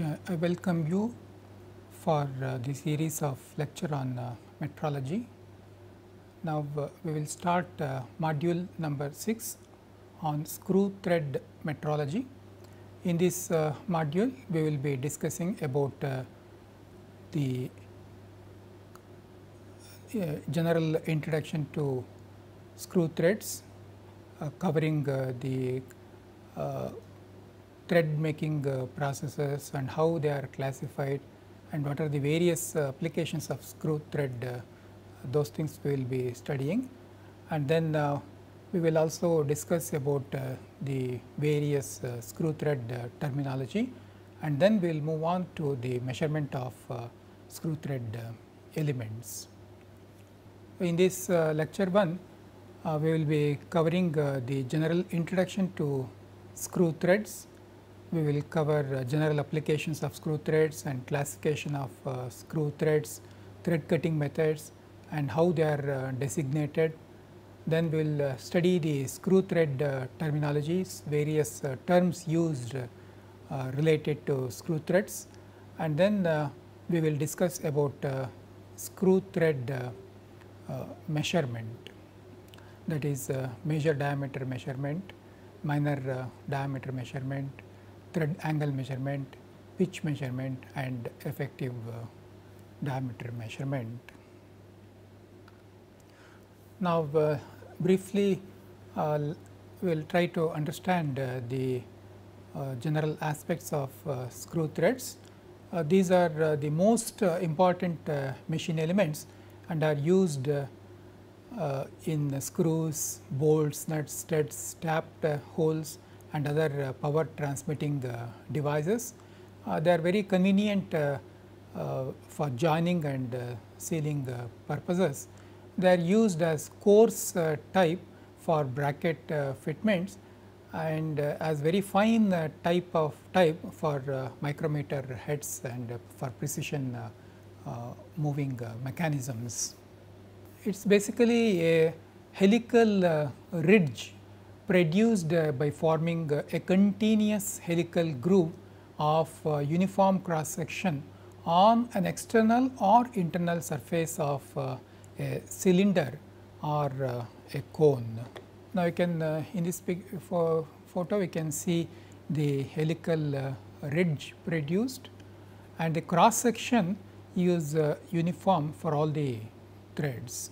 Yeah, I welcome you for uh, the series of lecture on uh, metrology. Now, uh, we will start uh, module number 6 on screw thread metrology. In this uh, module, we will be discussing about uh, the general introduction to screw threads, covering the thread making uh, processes and how they are classified and what are the various uh, applications of screw thread, uh, those things we will be studying. And then we will also discuss about the various screw thread terminology and then we will move on to the measurement of screw thread elements. In this lecture 1, uh, we will be covering the general introduction to screw threads. We will cover uh, general applications of screw threads and classification of uh, screw threads, thread cutting methods and how they are uh, designated. Then we will study the screw thread terminologies, various terms used related to screw threads and then we will discuss about screw thread measurement that is uh, major diameter measurement, minor uh, diameter measurement, thread angle measurement, pitch measurement and effective uh, diameter measurement. Now, uh, briefly uh, we will try to understand uh, the uh, general aspects of uh, screw threads. These are the most important machine elements and are used in screws, bolts, nuts, studs, tapped holes and other uh, power transmitting devices. Uh, they are very convenient uh, uh for joining and uh, sealing purposes. They are used as coarse uh, type for bracket fitments and as very fine type of type for micrometer heads and for precision moving mechanisms. It is basically a helical ridge produced uh, by forming uh, a continuous helical groove of uh, uniform cross section on an external or internal surface of a cylinder or a cone. Now, you can in this photo we can see the helical ridge produced and the cross section is uniform for all the threads.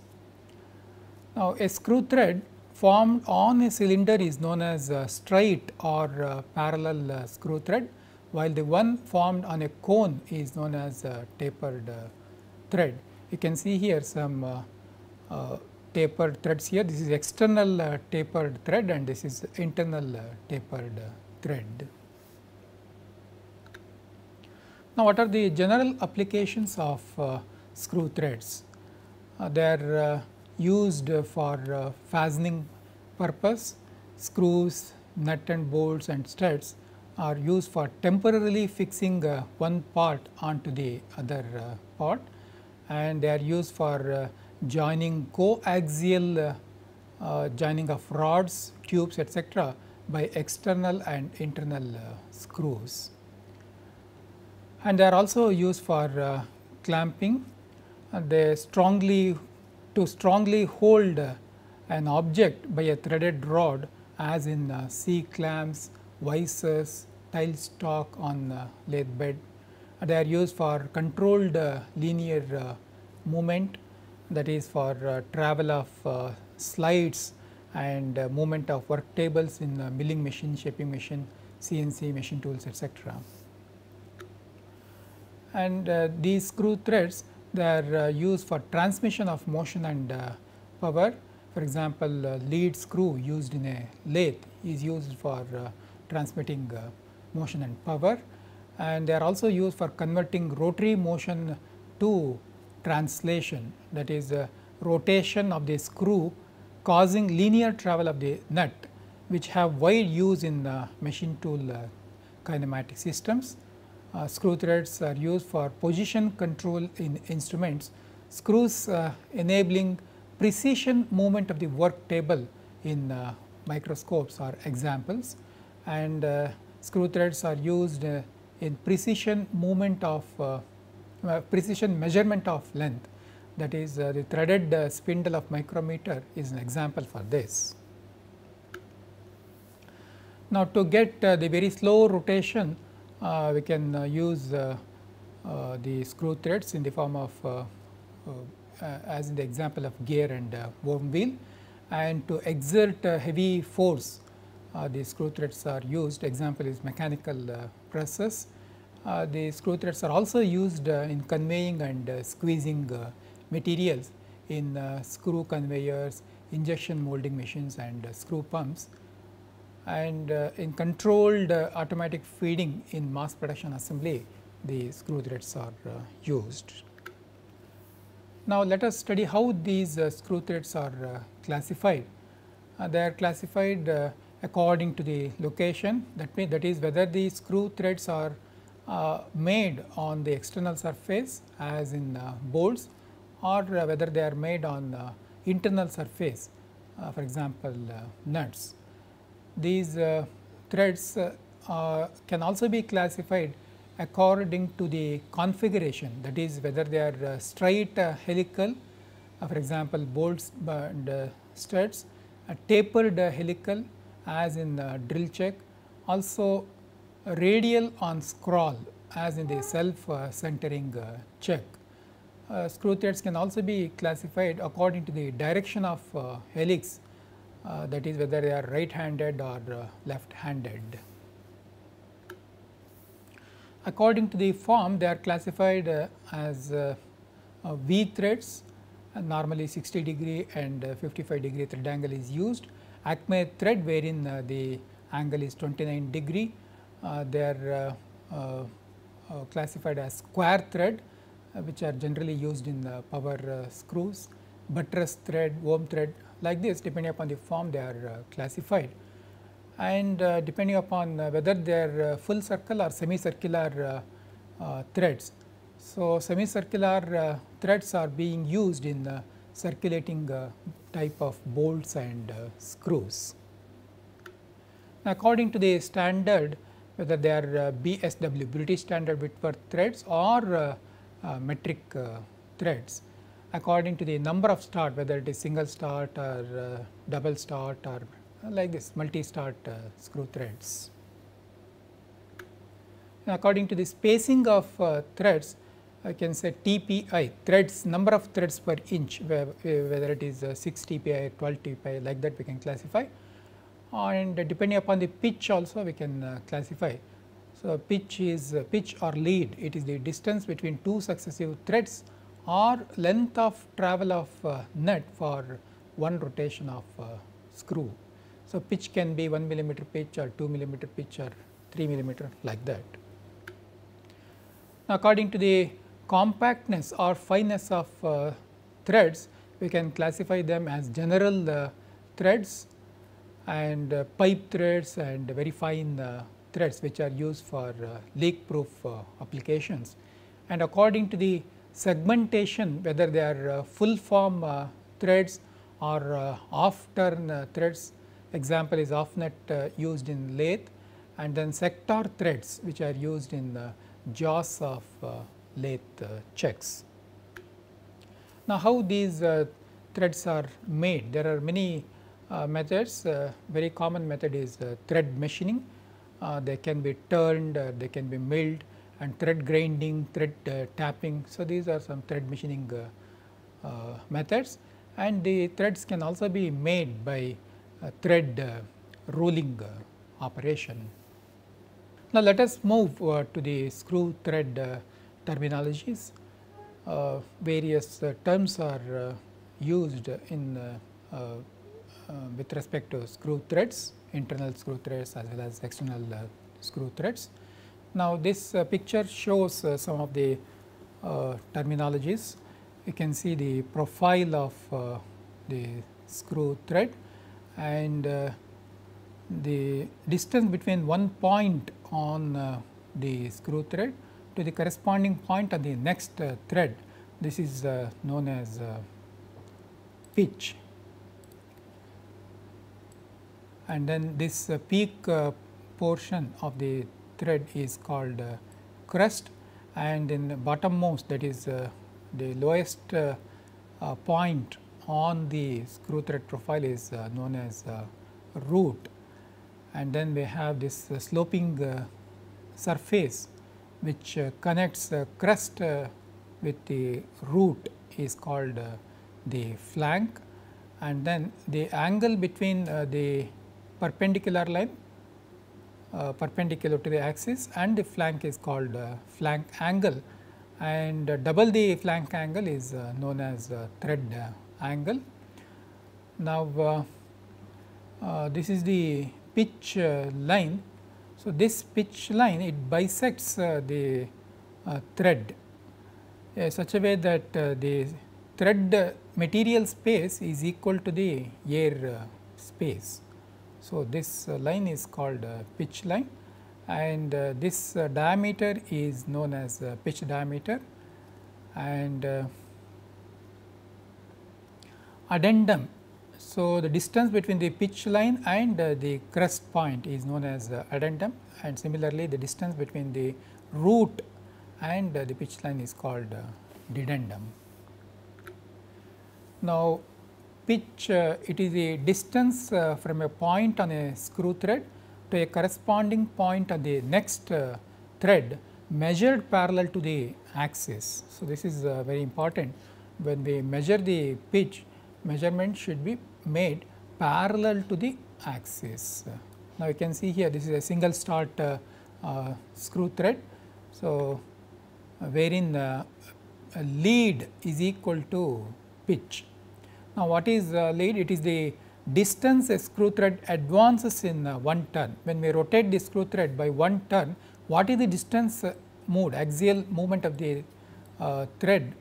Now, a screw thread formed on a cylinder is known as straight or uh, parallel uh, screw thread, while the one formed on a cone is known as tapered uh, thread. You can see here some tapered threads here. This is external tapered thread and this is internal tapered thread. Now, what are the general applications of uh, screw threads? Uh, are uh, used for uh, fastening purpose, screws, nut and bolts and studs are used for temporarily fixing uh, one part onto the other uh, part and they are used for uh, joining coaxial uh, uh, joining of rods, tubes etc., by external and internal uh, screws. And they are also used for uh, clamping. Uh, they strongly to strongly hold uh, an object by a threaded rod as in uh, C clamps, vices, tail stock on uh, lathe bed. Uh, they are used for controlled uh, linear uh, movement that is for uh, travel of uh, slides and uh, movement of work tables in uh, milling machine, shaping machine, CNC machine tools etc. And uh, these screw threads they are uh, used for transmission of motion and uh, power. For example, uh, lead screw used in a lathe is used for transmitting motion and power and they are also used for converting rotary motion to translation that is rotation of the screw causing linear travel of the nut which have wide use in machine tool kinematic systems. Uh, screw threads are used for position control in instruments, screws uh, enabling precision movement of the work table in uh, microscopes are examples. And uh, screw threads are used uh, in precision movement of uh, precision measurement of length. That is the threaded spindle of micrometer is an example for this. Now, to get the very slow rotation Uh, we can uh, use uh, uh, the screw threads in the form of as in the example of gear and worm wheel. And to exert heavy force the screw threads are used. Example is mechanical presses uh, the screw threads are also used uh, in conveying and uh, squeezing materials in screw conveyors, injection molding machines and screw pumps and in controlled automatic feeding in mass production assembly the screw threads are used. Now, let us study how these screw threads are classified. they are classified according to the location that means that is whether the screw threads are uh, made on the external surface as in uh, bolts or uh, whether they are made on uh, internal surface uh, for example uh, nuts. These uh, threads uh, uh, can also be classified according to the configuration. That is whether they are straight helical for example bolts and studs, tapered helical as in drill chuck. Also radial on scroll as in the self uh, centering uh, chuck. Uh, screw threads can also be classified according to the direction of helix Uh, that is whether they are right handed or uh, left handed. According to the form they are classified uh, as V threads normally 60 degree and 55 degree thread angle is used. Acme thread wherein the angle is 29 degree uh, they are uh, uh, classified as square thread which are generally used in the power screws, buttress thread, worm thread like this depending upon the form they are classified and uh, depending upon uh, whether they are uh, full circle or semicircular threads. So, semicircular threads are being used in the circulating type of bolts and screws. According to the standard whether they are uh, BSW British Standard Whitworth threads or uh, uh, metric threads according to the number of start whether it is single start or uh, double start or uh, like this multi start uh, screw threads. Now, according to the spacing of threads I can say TPI threads number of threads per inch whether it is 6 TPI 12 TPI like that we can classify and depending upon the pitch also we can uh, classify. So, pitch is uh, pitch or lead it is the distance between two successive threads or length of travel of uh, nut for one rotation of uh, screw. So, pitch can be 1 millimeter pitch or 2 millimeter pitch or 3 millimeter like that. Now, according to the compactness or fineness of uh, threads we can classify them as general uh, threads and uh, pipe threads and very fine uh, threads which are used for leak proof applications. And according to the segmentation whether they are uh, full form uh, threads or uh, off turn threads example is half nut used in lathe and then sector threads which are used in the jaws of lathe chucks. Now, how these threads are made? There are many uh, methods. Uh, very common method is uh, thread machining. they can be turned, they can be milled and thread grinding, thread tapping. So, these are some thread machining methods and the threads can also be made by thread rolling operation. Now, let us move uh, to the screw thread uh, terminologies. Uh, various terms are used in uh, with respect to screw threads, internal screw threads as well as external uh, screw threads. Now, this uh, picture shows some of the terminologies. You can see the profile of the screw thread and the distance between one point on uh, the screw thread to the corresponding point on the next uh, thread. This is uh, known as pitch and then this uh, peak uh, portion of the thread is called uh, crest and in the bottommost that is uh, the lowest uh, uh, point on the screw thread profile is uh, known as root. And then we have this sloping surface which connects the crest with the root is called the flank. And then the angle between the perpendicular line uh, perpendicular to the axis and the flank is called uh, flank angle and uh, double the flank angle is uh, known as uh, thread angle. Now, this is the pitch line. So, this pitch line it bisects the thread such a way that the thread material space is equal to the air space. So, this uh, line is called uh, pitch line and uh, this uh, diameter is known as uh, pitch diameter and uh, addendum. So, the distance between the pitch line and the crest point is known as addendum and similarly the distance between the root and the pitch line is called dedendum. Now, pitch uh, it is a distance uh, from a point on a screw thread to a corresponding point on the next uh, thread measured parallel to the axis. So, this is very important when we measure the pitch measurement should be made parallel to the axis. Now, you can see here this is a single start uh, uh, screw thread. So, uh, wherein lead is equal to pitch now, what is uh, lead? It is the distance a screw thread advances in uh, one turn. When we rotate the screw thread by one turn, what is the distance uh, moved, axial movement of the uh, thread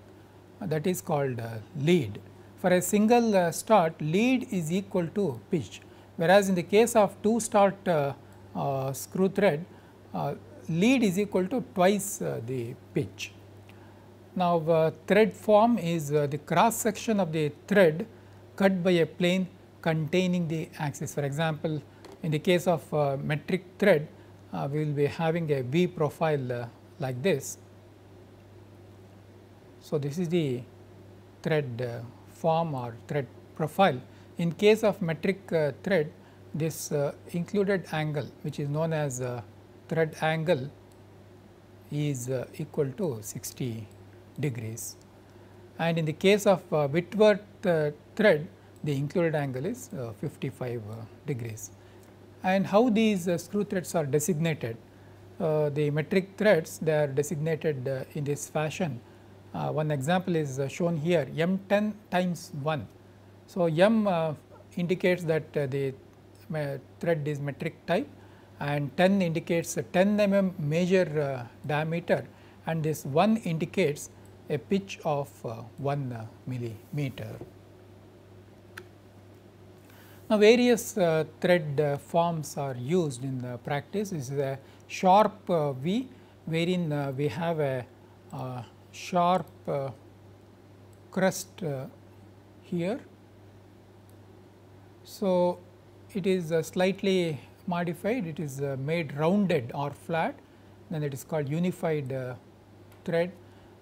that is called uh, lead. For a single uh, start, lead is equal to pitch, whereas in the case of two start screw thread, lead is equal to twice the pitch. Now, uh, thread form is uh, the cross section of the thread cut by a plane containing the axis. For example, in the case of uh, metric thread, uh, we will be having a V profile uh, like this. So, this is the thread uh, form or thread profile. In case of metric thread, this included angle which is known as thread angle is equal to 60 degrees. And in the case of uh, Whitworth uh, thread, the included angle is uh, 55 uh, degrees. And how these uh, screw threads are designated? Uh, the metric threads, they are designated in this fashion. one example is shown here, M10 times 1. So, M indicates that the thread is metric type and 10 indicates 10 mm major diameter and this 1 indicates a pitch of uh, 1 uh, millimeter. Now, various uh, thread uh, forms are used in the practice. This is a sharp uh, V wherein uh, we have a sharp crest here. So, it is slightly modified, it is made rounded or flat, then it is called unified thread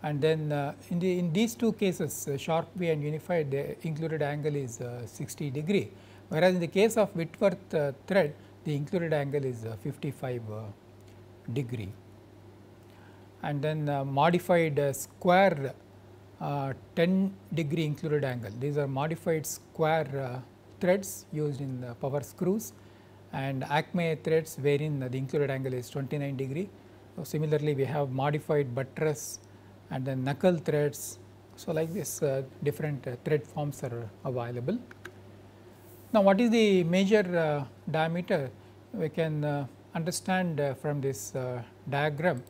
and then uh, in the in these two cases uh, sharp V and unified the included angle is uh, 60 degree. Whereas in the case of Whitworth uh, thread the included angle is uh, 55 uh, degree. And then modified square 10 degree included angle. These are modified square threads used in the power screws. And acme threads wherein the included angle is 29 degree. So, similarly, we have modified buttress and then knuckle threads. So, like this uh, different uh, thread forms are available. Now, what is the major uh, diameter? We can uh, understand uh, from this diagram.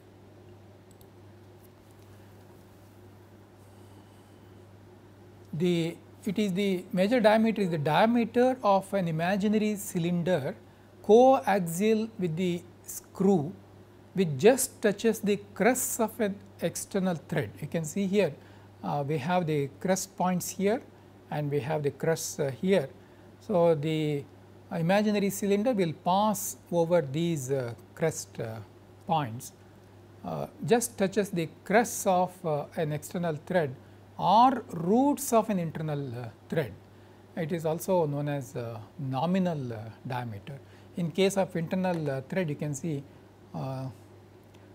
The it is the major diameter is the diameter of an imaginary cylinder coaxial with the screw which just touches the crest of an external thread. You can see here uh, we have the crest points here and we have the crest uh, here. So, the uh, imaginary cylinder will pass over these uh, crest uh, points uh, just touches the crest of uh, an external thread or roots of an internal uh, thread. It is also known as uh, nominal uh, diameter. In case of internal uh, thread you can see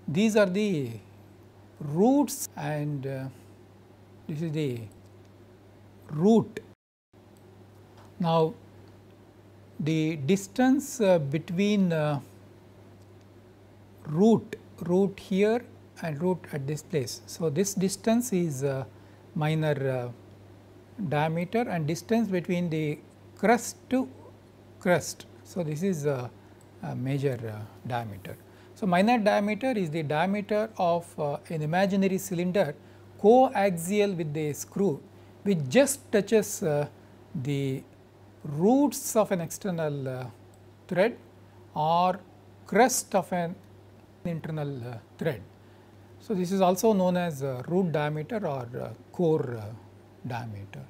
these are the roots and this is the root. Now, the distance between root root here and root at this place. So, this distance is uh, minor uh, diameter and distance between the crest to crest. So, this is a, a major uh, diameter. So, minor diameter is the diameter of uh, an imaginary cylinder coaxial with the screw which just touches uh, the roots of an external uh, thread or crest of an internal uh, thread. So, this is also known as uh, root diameter or uh, core diameter.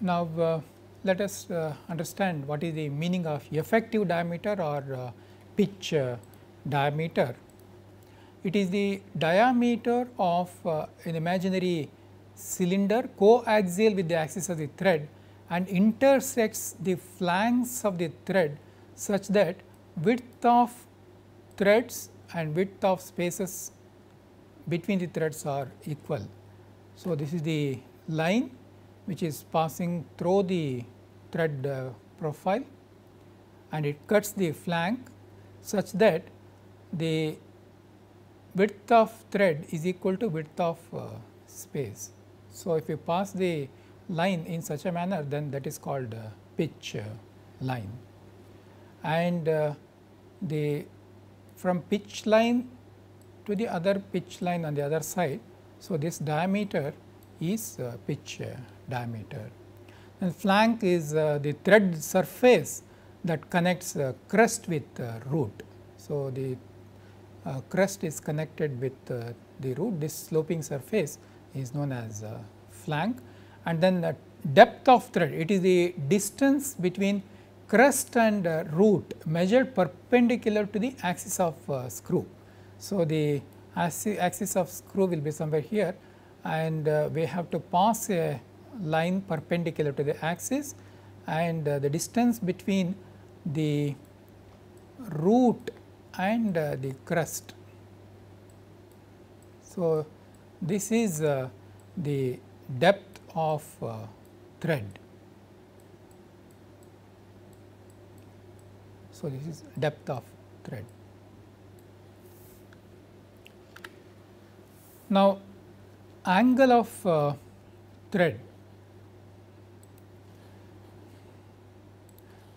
Now, uh, let us uh, understand what is the meaning of effective diameter or uh, pitch diameter. It is the diameter of an imaginary cylinder coaxial with the axis of the thread and intersects the flanks of the thread such that width of threads and width of spaces between the threads are equal. So, this is the line which is passing through the thread uh, profile and it cuts the flank such that the width of thread is equal to width of uh, space. So, if you pass the line in such a manner then that is called uh, pitch uh, line and uh, the from pitch line to the other pitch line on the other side. So, this diameter is uh, pitch diameter and flank is uh, the thread surface that connects crest with root. So, the crest is connected with the root this sloping surface is known as uh, flank and then the depth of thread it is the distance between crest and uh, root measured perpendicular to the axis of uh, screw. So, the axis of screw will be somewhere here and uh, we have to pass a line perpendicular to the axis and uh, the distance between the root and uh, the crest. So, this is uh, the depth of thread. So, this is depth of thread. Now, angle of uh, thread.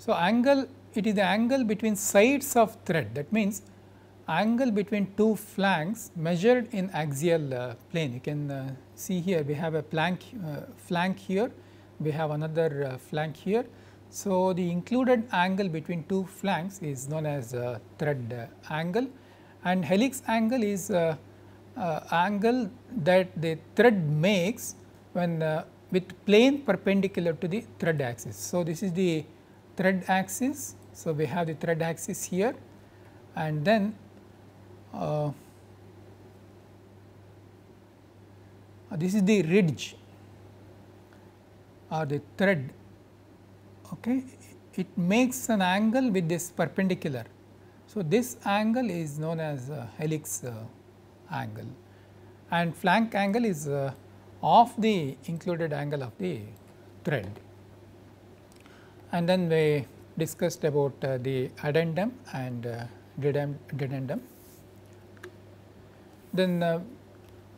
So, angle it is the angle between sides of thread that means angle between two flanks measured in axial uh, plane. You can uh, see here we have a plank uh, flank here, we have another uh, flank here. So, the included angle between two flanks is known as uh, thread uh, angle and helix angle is angle that the thread makes when with plane perpendicular to the thread axis. So, this is the thread axis. So, we have the thread axis here and then uh, this is the ridge or the thread. Okay? It makes an angle with this perpendicular. So this angle is known as uh, helix uh, angle and flank angle is uh, of the included angle of the thread and then we discussed about uh, the addendum and uh, dedendum then uh,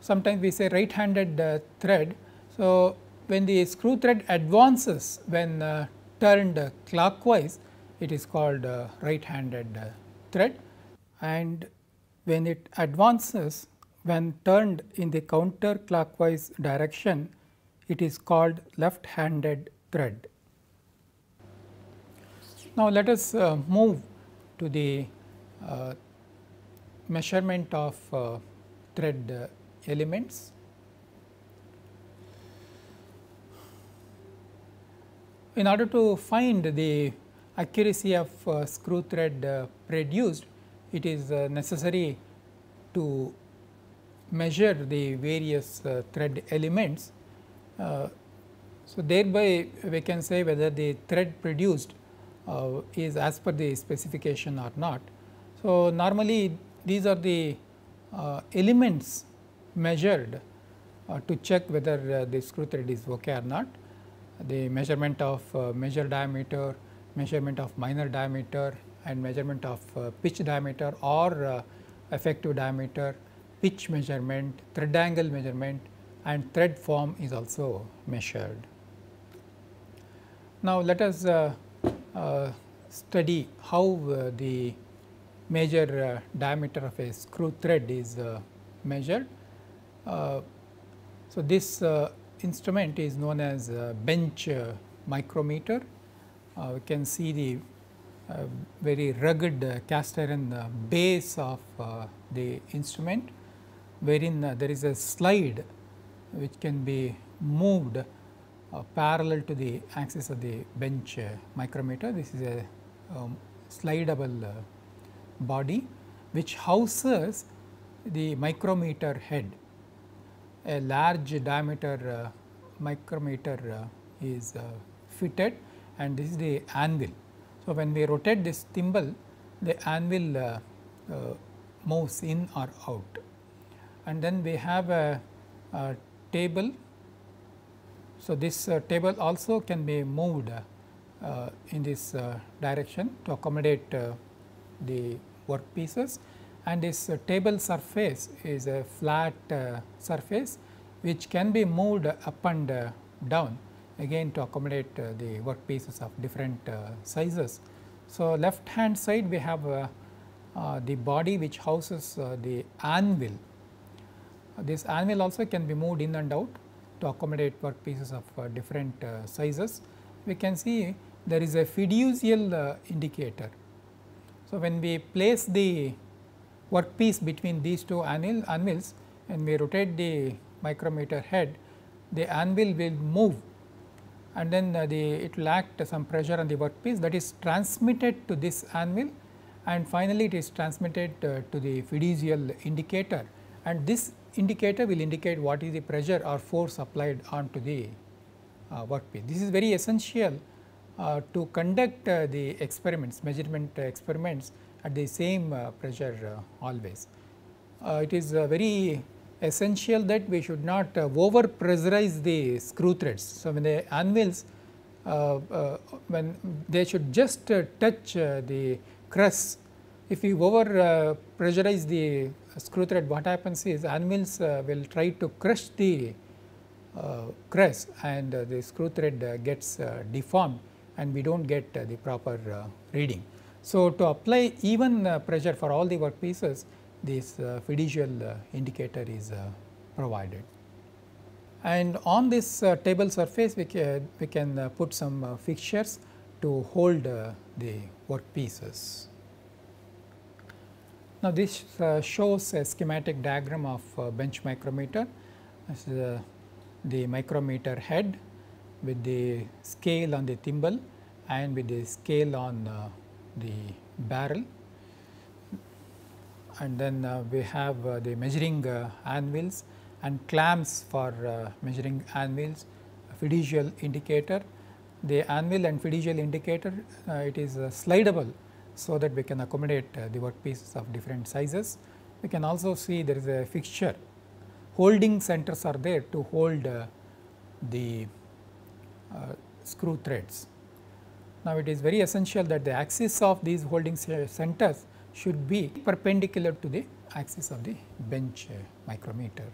sometimes we say right handed uh, thread. So, when the screw thread advances when uh, turned clockwise it is called right handed thread and when it advances when turned in the counter clockwise direction it is called left handed thread. Now, let us uh, move to the uh, measurement of uh, thread uh, elements. in order to find the accuracy of uh, screw thread uh, produced, it is necessary to measure the various thread elements. So, thereby we can say whether the thread produced uh, is as per the specification or not. So, normally these are the elements measured to check whether the screw thread is okay or not the measurement of uh, major diameter, measurement of minor diameter and measurement of uh, pitch diameter or uh, effective diameter, pitch measurement, thread angle measurement and thread form is also measured. Now, let us uh, uh, study how uh, the major diameter of a screw thread is measured. so, this instrument is known as bench uh, micrometer. Uh, we can see the uh, very rugged cast iron base of the instrument wherein there is a slide which can be moved uh, parallel to the axis of the bench uh, micrometer. This is a um, slidable uh, body which houses the micrometer head a large diameter uh, micrometer uh, is uh, fitted and this is the anvil. So, when we rotate this thimble the anvil moves in or out and then we have a, a table. So, this uh, table also can be moved uh, in this uh, direction to accommodate the work pieces and this table surface is a flat surface which can be moved up and down again to accommodate uh, the work pieces of different uh, sizes. So, left hand side we have uh, the body which houses the anvil. This anvil also can be moved in and out to accommodate work pieces of different sizes. We can see there is a fiducial indicator. So, when we place the workpiece between these two anvil, anvils and we rotate the micrometer head, the anvil will move and then uh, the it will act some pressure on the workpiece that is transmitted to this anvil and finally, it is transmitted uh, to the fiducial indicator and this indicator will indicate what is the pressure or force applied onto the uh, workpiece. This is very essential uh, to conduct uh, the experiments, measurement experiments at the same uh, pressure uh, always. Uh, it is very essential that we should not over pressurize the screw threads. So, when the anvils when they should just touch the crest if you over pressurize the screw thread what happens is anvils will try to crush the uh, crest and uh, the screw thread uh, gets deformed and we do not get the proper reading. So, to apply even uh, pressure for all the work pieces, this uh, fiducial uh, indicator is uh, provided. And on this uh, table surface, we can, we can uh, put some fixtures to hold the work pieces. Now, this shows a schematic diagram of bench micrometer. This is the micrometer head with the scale on the thimble and with the scale on the barrel and then uh, we have uh, the measuring uh, anvils and clamps for uh, measuring anvils, fiducial indicator. The anvil and fiducial indicator uh, it is uh, slidable so that we can accommodate uh, the work pieces of different sizes. We can also see there is a fixture holding centers are there to hold uh, the uh, screw threads. Now, it is very essential that the axis of these holding centers should be perpendicular to the axis of the bench uh, micrometer.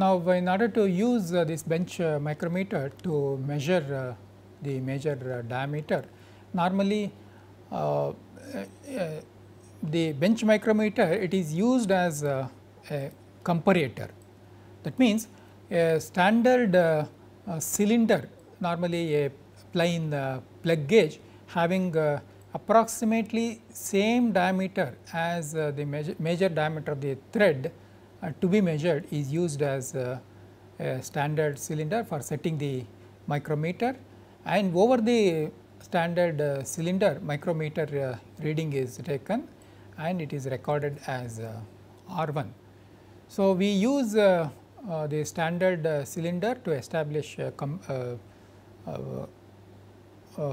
Now, in order to use uh, this bench uh, micrometer to measure uh, the major uh, diameter, normally uh, the bench micrometer it is used as a comparator. That means, a standard cylinder normally a plain plug gauge having approximately same diameter as the major, major, diameter of the thread to be measured is used as a standard cylinder for setting the micrometer and over the standard uh, cylinder micrometer uh, reading is taken and it is recorded as uh, R1. So, we use uh, uh, the standard uh, cylinder to establish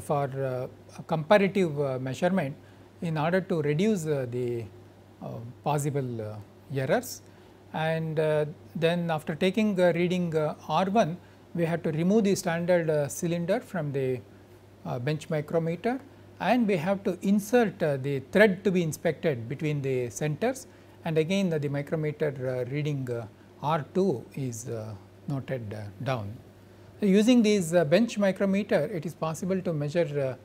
for a comparative measurement in order to reduce the possible errors and uh, then after taking uh, reading uh, R1 we have to remove the standard cylinder from the bench micrometer and we have to insert the thread to be inspected between the centers and again the, micrometer uh, reading uh, R 2 is uh, noted down. Using this bench micrometer it is possible to measure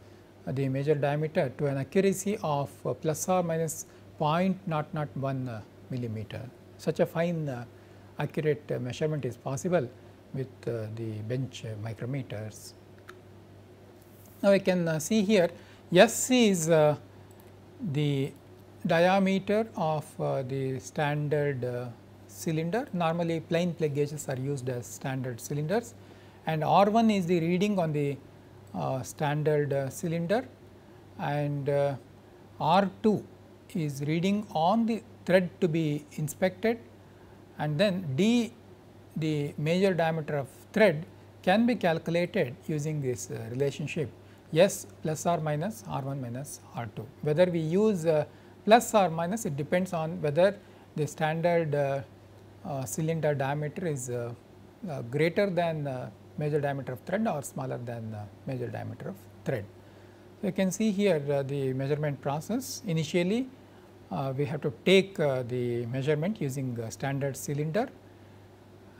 the major diameter to an accuracy of plus or minus 0.001 millimeter. Such a fine accurate measurement is possible with the bench micrometers. Now, I can see here S is the diameter of uh, the standard uh, cylinder. Normally, plain plug gauges are used as standard cylinders and R 1 is the reading on the uh, standard uh, cylinder and uh, R 2 is reading on the thread to be inspected and then D the major diameter of thread can be calculated using this uh, relationship S plus or minus R 1 minus R 2. Whether we use plus or minus it depends on whether the standard uh, uh, cylinder diameter is uh, uh greater than uh, major diameter of thread or smaller than uh, major diameter of thread. So, you can see here the measurement process initially we have to take the measurement using standard cylinder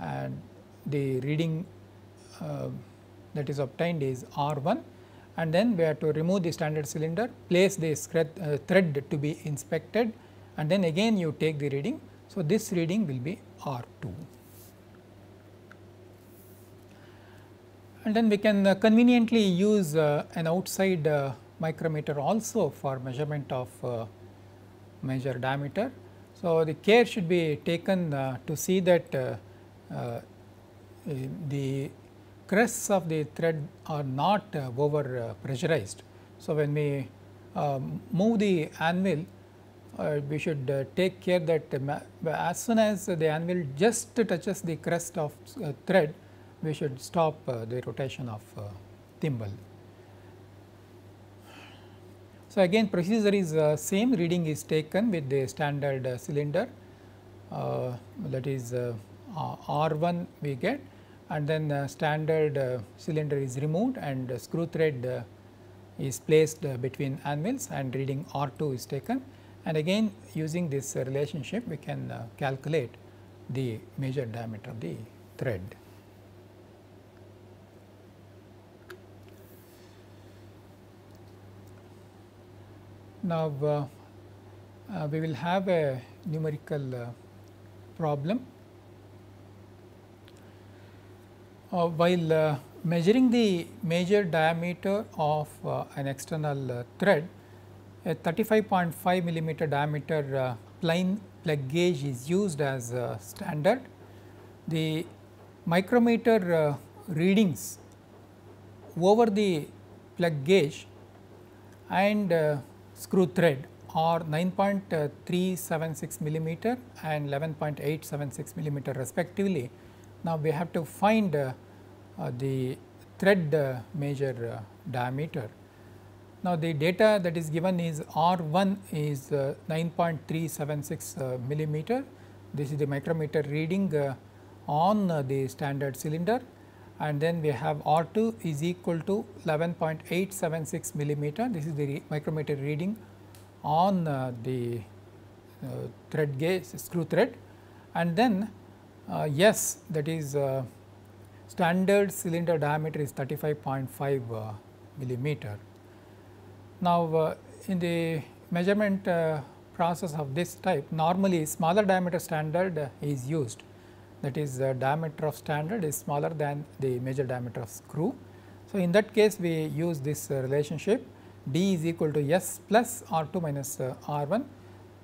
and the reading that is obtained is R 1 and then we have to remove the standard cylinder, place the uh, thread to be inspected and then again you take the reading. So, this reading will be R 2. And then we can uh, conveniently use uh, an outside uh, micrometer also for measurement of uh, major diameter. So, the care should be taken uh, to see that the crests of the thread are not uh, over uh, pressurized. So, when we um, move the anvil uh, we should uh, take care that as soon as the anvil just touches the crest of uh, thread we should stop uh, the rotation of thimble. So, again procedure is uh, same. Reading is taken with the standard uh, cylinder. Uh, that is R 1 we get. And then the standard uh, cylinder is removed and screw thread uh, is placed uh, between anvils and reading R 2 is taken. And again using this relationship we can calculate the major diameter of the thread. Now, uh, uh, we will have a numerical uh, problem uh, while uh, measuring the major diameter of uh, an external thread, a 35.5 millimeter diameter plain plug gauge is used as standard. The micrometer readings over the plug gauge and screw thread are 9.376 millimeter and 11.876 millimeter respectively. Now, we have to find uh, uh, the thread uh, major uh, diameter. Now, the data that is given is R 1 is 9.376 millimeter. This is the micrometer reading on the standard cylinder and then we have R 2 is equal to 11.876 millimeter. This is the re micrometer reading on uh, the uh, thread gauge screw thread and then uh, S that is standard cylinder diameter is 35.5 uh, millimeter. Now, uh, in the measurement uh, process of this type normally smaller diameter standard uh, is used that is the diameter of standard is smaller than the major diameter of screw. So, in that case we use this uh, relationship d is equal to s plus r 2 minus uh, r 1.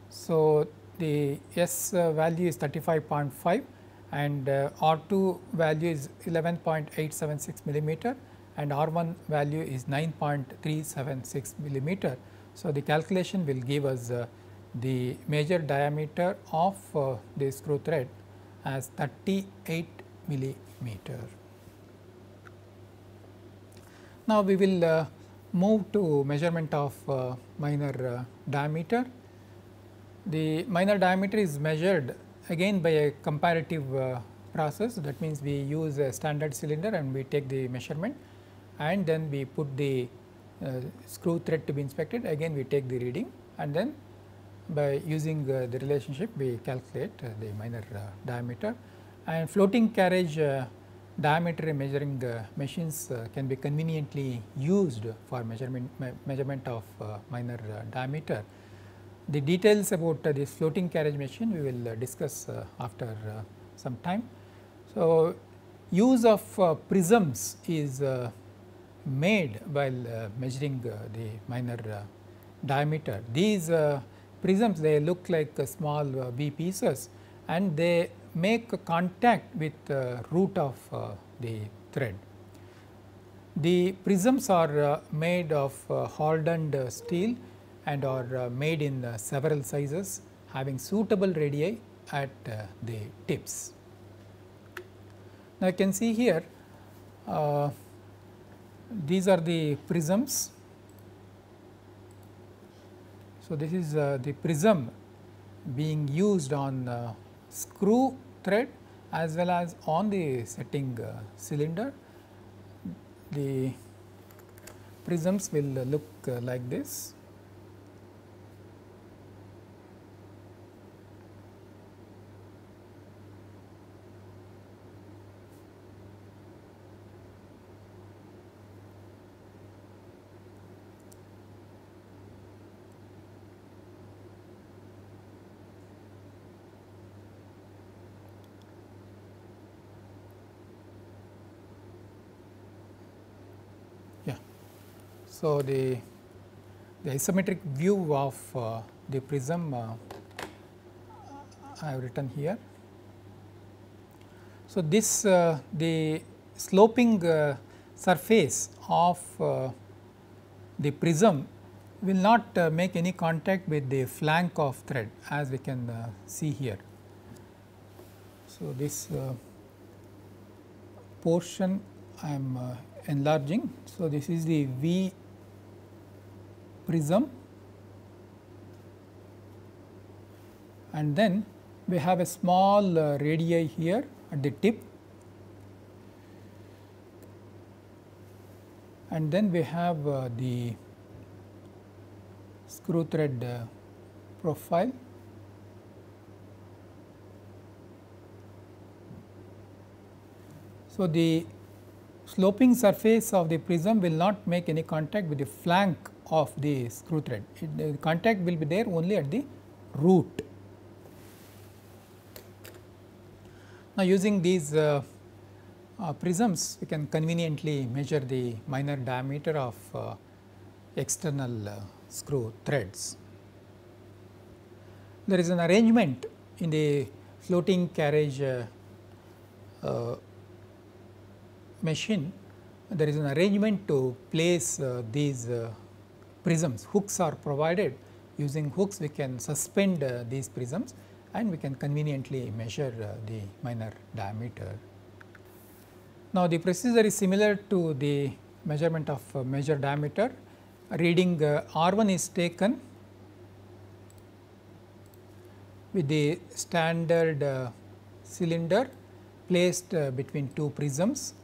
So, the S uh, value is 35.5 and uh, R2 value is 11.876 millimeter and R1 value is 9.376 millimeter. So, the calculation will give us the major diameter of the screw thread as 38 millimeter. Now, we will uh, move to measurement of uh, minor uh, diameter. The minor diameter is measured again by a comparative uh, process that means we use a standard cylinder and we take the measurement and then we put the uh, screw thread to be inspected again we take the reading and then by using uh, the relationship we calculate uh, the minor uh, diameter and floating carriage uh, diameter measuring uh, machines uh, can be conveniently used for measurement me measurement of uh, minor uh, diameter. The details about this floating carriage machine we will discuss after some time. So, use of prisms is made while measuring the minor diameter. These prisms they look like small V pieces and they make contact with the root of uh, the thread. The prisms are uh, made of uh, hardened steel and are made in several sizes having suitable radii at the tips. Now, you can see here uh, these are the prisms. So, this is uh, the prism being used on uh, screw thread as well as on the setting uh, cylinder. The prisms will look uh, like this. So, the, the isometric view of uh, the prism uh, I have written here. So, this uh, the sloping uh, surface of uh, the prism will not uh, make any contact with the flank of thread as we can see here. So, this portion I am enlarging. So, this is the V prism and then we have a small uh, radii here at the tip and then we have uh, the screw thread uh, profile. So, the sloping surface of the prism will not make any contact with the flank of the screw thread. It, the contact will be there only at the root. Now, using these uh, uh, prisms, we can conveniently measure the minor diameter of uh, external uh, screw threads. There is an arrangement in the floating carriage uh, uh, machine, there is an arrangement to place these prisms. Hooks are provided. Using hooks we can suspend uh, these prisms and we can conveniently measure uh, the minor diameter. Now, the procedure is similar to the measurement of uh, major diameter. Reading uh, R 1 is taken with the standard uh, cylinder placed uh, between two prisms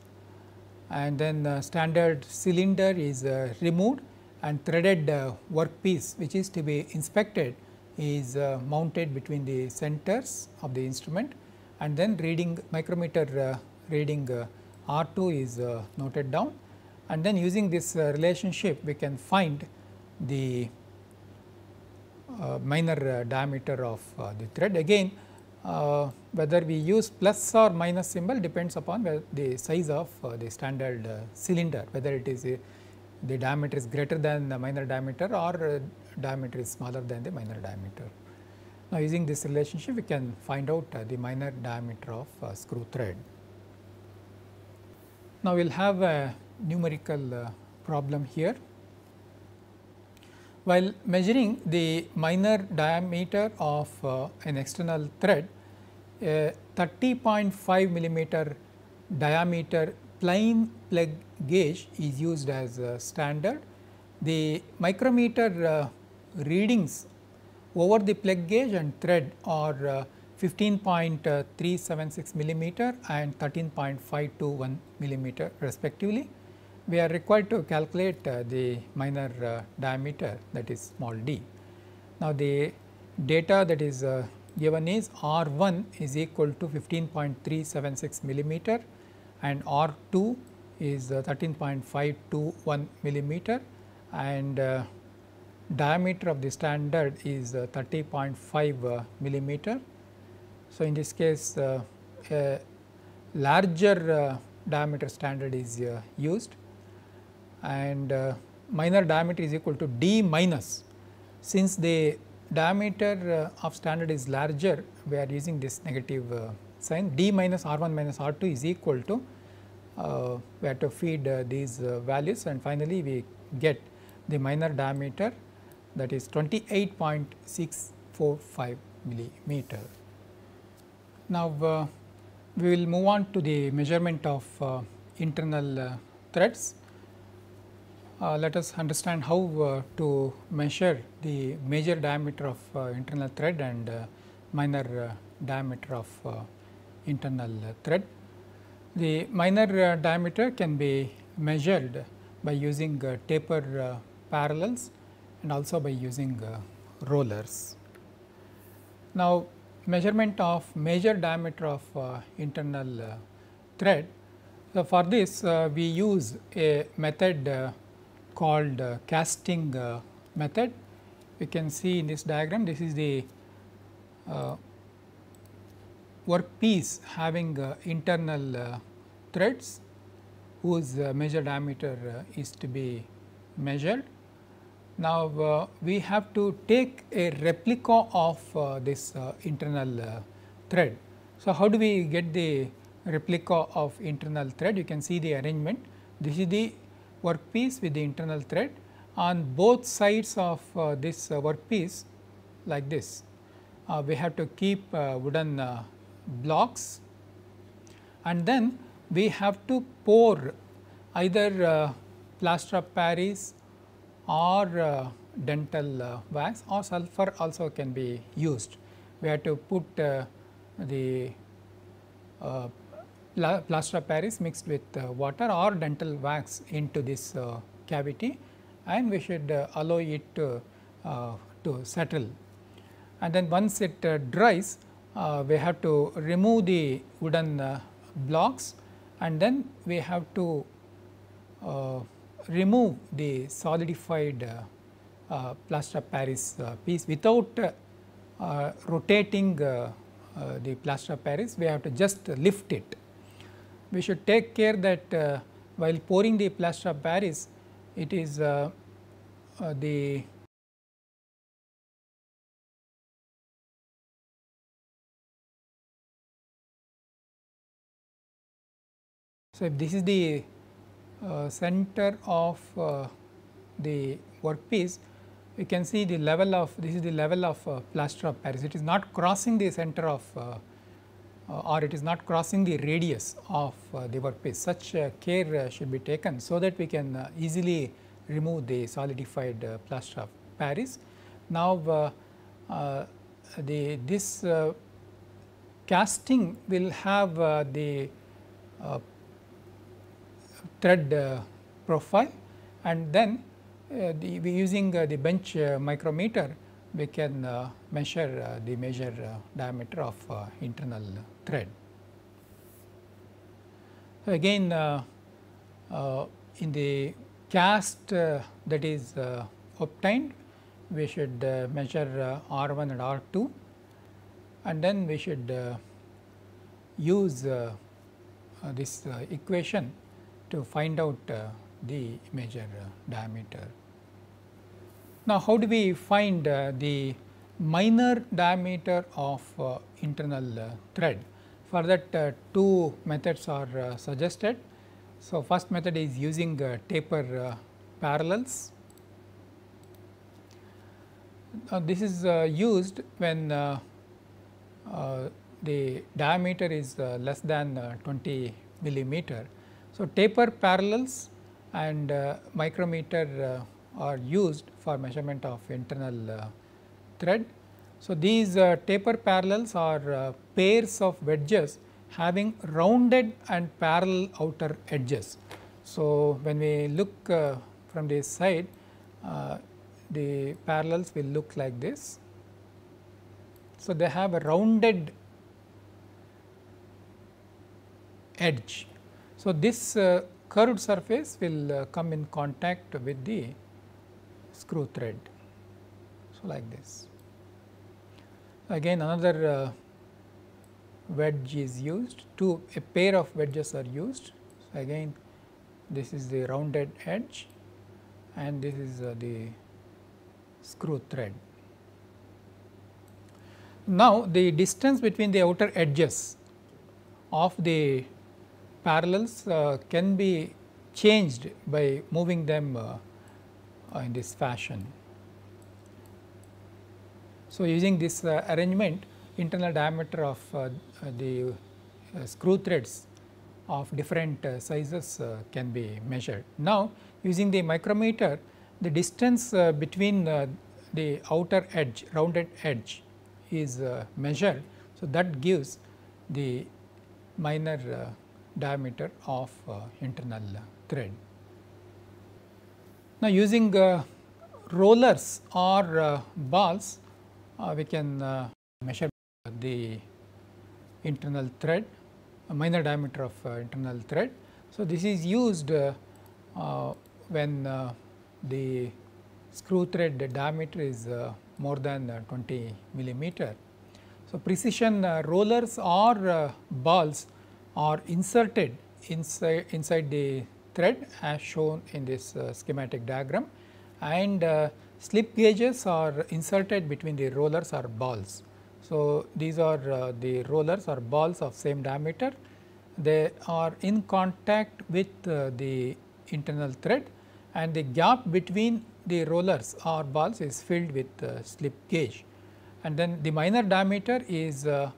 and then the standard cylinder is removed and threaded uh, workpiece which is to be inspected is uh, mounted between the centers of the instrument and then reading micrometer uh, reading uh, R2 is uh, noted down and then using this uh, relationship we can find the minor diameter of the thread. Again whether we use plus or minus symbol depends upon the size of the standard cylinder whether it is a the diameter is greater than the minor diameter or diameter is smaller than the minor diameter. Now, using this relationship we can find out uh, the minor diameter of uh, screw thread. Now, we will have a numerical uh, problem here. While measuring the minor diameter of uh, an external thread, a 30.5 millimeter diameter plain plug gauge is used as a standard. The micrometer uh, readings over the plug gauge and thread are uh, 15.376 millimeter and 13.521 millimeter respectively. We are required to calculate uh, the minor uh, diameter that is small d. Now, the data that is uh, given is R 1 is equal to 15.376 millimeter and R 2 is uh, 13.521 millimeter and uh, diameter of the standard is uh, 30.5 uh, millimeter. So, in this case a larger diameter standard is used and minor diameter is equal to d minus since the diameter of standard is larger we are using this negative sign d minus r 1 minus r 2 is equal to we have to feed these values and finally we get the minor diameter that is 28.645 millimeter. Now, uh, we will move on to the measurement of uh, internal uh, threads. Uh, let us understand how uh, to measure the major diameter of uh, internal thread and minor diameter of internal thread. The minor diameter can be measured by using taper parallels and also by using uh, rollers. Now, measurement of major diameter of uh, internal uh, thread. So, for this uh, we use a method uh, called uh, casting method. You can see in this diagram this is the workpiece having internal threads whose major diameter is to be measured now, uh, we have to take a replica of uh, this uh, internal uh, thread. So, how do we get the replica of internal thread? You can see the arrangement. This is the workpiece with the internal thread on both sides of uh, this uh, workpiece like this. we have to keep wooden blocks and then we have to pour either plaster of Paris or uh, dental uh, wax or sulfur also can be used. We have to put uh, the uh, plaster of Paris mixed with uh, water or dental wax into this uh, cavity and we should allow it to settle. And then once it dries, Uh, we have to remove the wooden uh, blocks and then we have to uh, remove the solidified uh, uh, plaster Paris uh, piece without rotating the plaster Paris, we have to just lift it. We should take care that while pouring the plaster Paris, it is the So, if this is the uh, center of uh, the workpiece, you can see the level of this is the level of uh, plaster of Paris. It is not crossing the center of uh, uh, or it is not crossing the radius of uh, the workpiece. Such care should be taken so that we can easily remove the solidified plaster of Paris. Now, the this casting will have the thread uh, profile and then uh, the, using uh, the bench uh, micrometer we can uh, measure uh, the major diameter of internal thread. Again in the cast that is obtained we should measure R 1 and R 2 and then we should use this equation to find out uh, the major uh, diameter. Now, how do we find uh, the minor diameter of uh, internal uh, thread. For that uh, two methods are uh, suggested. So, first method is using uh, taper uh, parallels. this is used when the diameter is less than 20 millimeter. So, taper parallels and micrometer are used for measurement of internal thread. So, these uh, taper parallels are uh, pairs of wedges having rounded and parallel outer edges. So, when we look uh, from this side uh, the parallels will look like this. So, they have a rounded edge. So, this uh, curved surface will uh, come in contact with the screw thread. So, like this. Again another uh, wedge is used, two a pair of wedges are used. So, again this is the rounded edge and this is the screw thread. Now, the distance between the outer edges of the parallels uh, can be changed by moving them uh, in this fashion. So, using this uh, arrangement internal diameter of uh, the uh, screw threads of different uh, sizes uh, can be measured. Now, using the micrometer the distance uh, between the outer edge rounded edge is measured. So, that gives the minor diameter of uh, internal thread. Now, using uh, rollers or uh, balls uh, we can uh, measure the internal thread, minor diameter of uh, internal thread. So, this is used when the screw thread diameter is more than 20 millimeter. So, precision rollers or balls are inserted inside, inside the thread as shown in this uh, schematic diagram and uh, slip gauges are inserted between the rollers or balls. So, these are uh, the rollers or balls of same diameter. They are in contact with uh, the internal thread and the gap between the rollers or balls is filled with uh, slip gauge. And then the minor diameter is uh,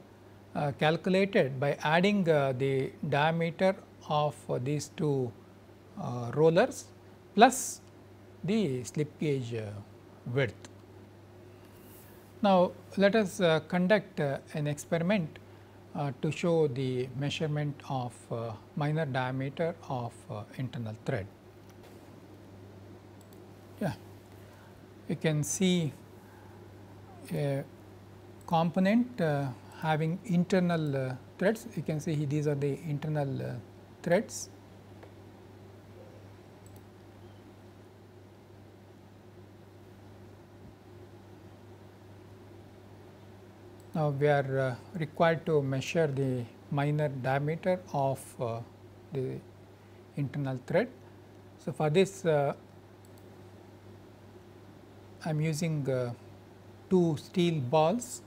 calculated by adding uh, the diameter of these two rollers plus the slip gauge uh, width. Now, let us uh, conduct uh, an experiment to show the measurement of minor diameter of internal thread. Yeah, you can see a component uh, having internal uh, threads. You can see these are the internal uh, threads Now, we are uh, required to measure the minor diameter of uh, the internal thread. So, for this uh, I am using uh, two steel balls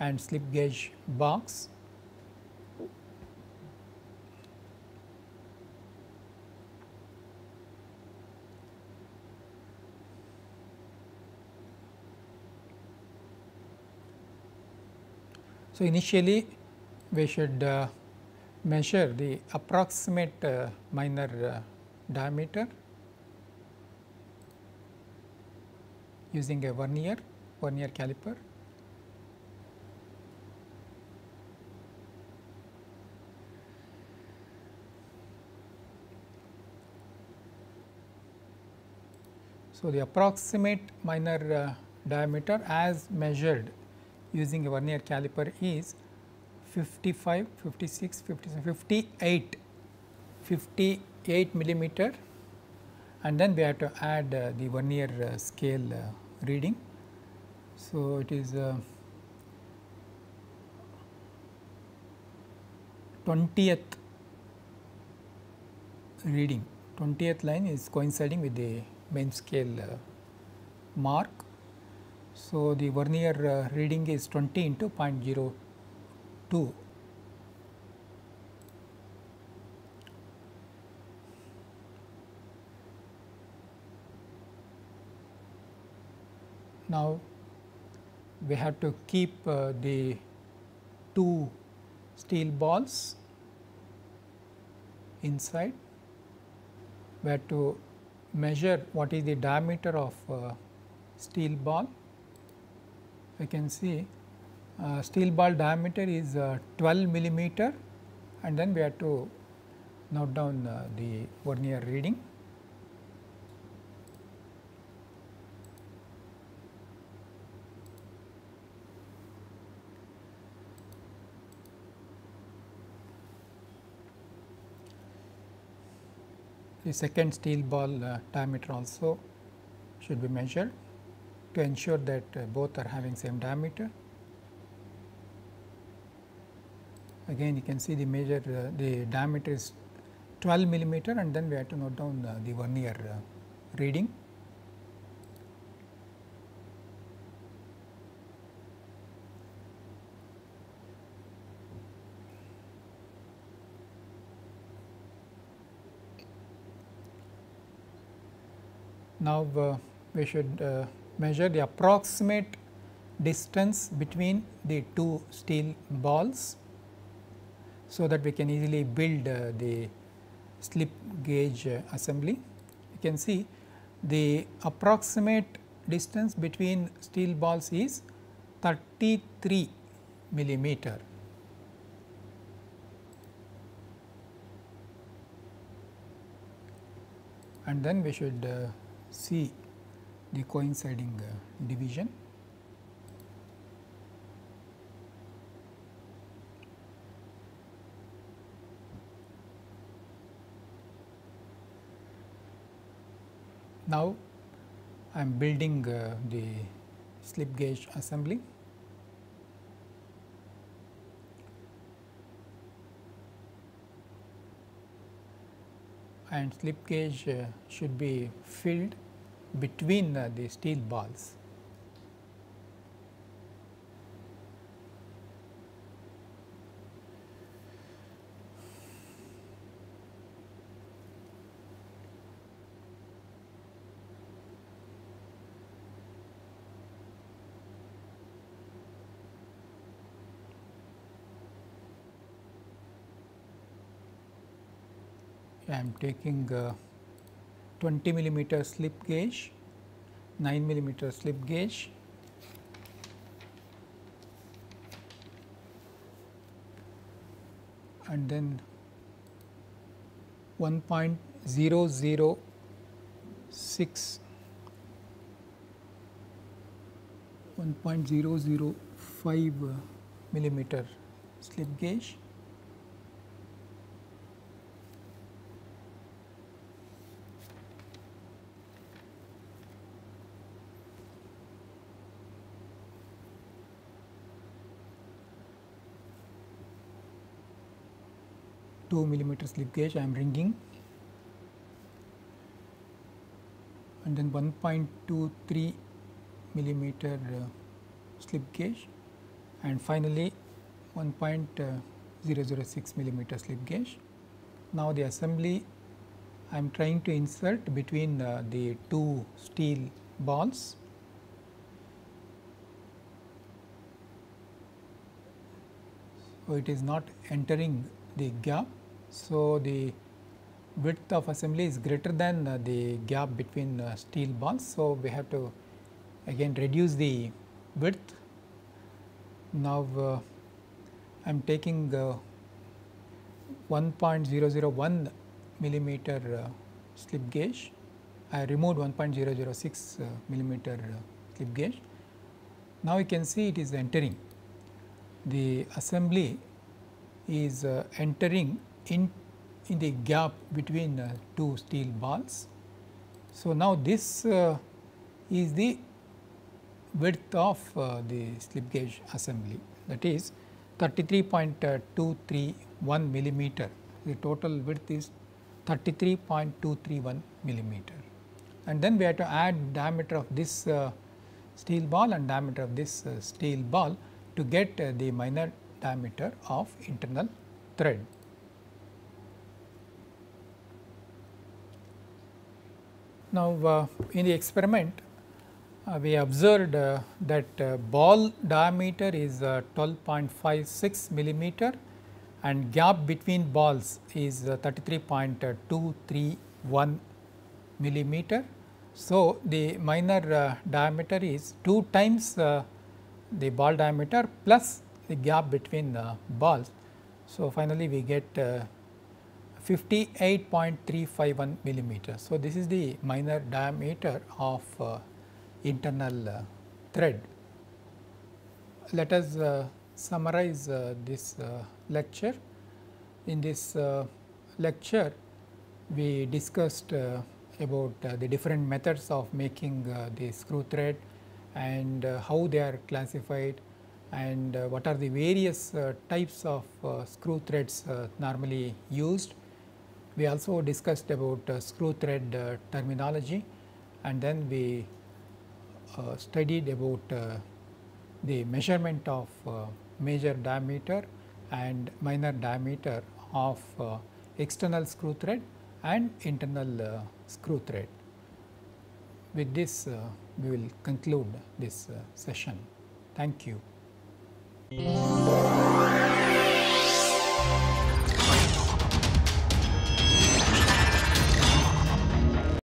and slip gauge box So, initially we should uh, measure the approximate uh, minor uh, diameter using a vernier, vernier caliper. So, the approximate minor uh, diameter as measured using a vernier caliper is 55, 56, 57, 58, 58 millimeter and then we have to add uh, the vernier uh, scale uh, reading. So, it is 20th uh, reading, 20th line is coinciding with the main scale uh, mark So, the vernier uh, reading is 20 into 0.02 Now, we have to keep uh, the two steel balls inside. We have to measure what is the diameter of uh, steel ball. We can see uh, steel ball diameter is uh, 12 millimeter and then we have to note down uh, the vernier reading. The second steel ball uh, diameter also should be measured to ensure that uh, both are having same diameter. Again you can see the measure uh, the diameter is 12 millimeter and then we have to note down uh, the vernier uh, reading. Now, uh, we should uh, measure the approximate distance between the two steel balls. So, that we can easily build uh, the slip gauge uh, assembly. You can see the approximate distance between steel balls is 33 millimeter. And then we should uh, see the coinciding uh, division. Now, I am building uh, the slip gauge assembly. And slip gauge uh, should be filled between uh, the steel balls. I am taking uh, 20 millimeter slip gauge, 9 millimeter slip gauge. and then 1.006 1.005 millimeter slip gauge 2 millimeter slip gauge I am ringing and then 1.23 millimeter uh, slip gauge and finally 1.006 millimeter slip gauge. Now, the assembly I am trying to insert between uh, the two steel balls. So, it is not entering the gap so, the width of assembly is greater than uh, the gap between uh, steel balls. So, we have to again reduce the width. Now, uh, I am taking 1.001 millimeter slip gauge. I removed 1.006 millimeter slip gauge. Now, you can see it is entering. The assembly is entering in, in the gap between uh, two steel balls. So, now this uh, is the width of uh, the slip gauge assembly that is 33.231 millimeter. The total width is 33.231 millimeter. And then we have to add diameter of this uh, steel ball and diameter of this uh, steel ball to get uh, the minor diameter of internal thread. Now, uh, in the experiment uh, we observed uh, that uh, ball diameter is 12.56 millimeter and gap between balls is 33.231 millimeter. So, the minor diameter is 2 times the ball diameter plus the gap between the balls. So, finally, we get 58.351 millimeter. So, this is the minor diameter of uh, internal uh, thread. Let us uh, summarize uh, this uh, lecture. In this uh, lecture, we discussed about the different methods of making the screw thread and how they are classified and what are the various types of screw threads normally used we also discussed about uh, screw thread uh, terminology and then we uh, studied about uh, the measurement of uh, major diameter and minor diameter of uh, external screw thread and internal screw thread. With this we will conclude this session. Thank you. Música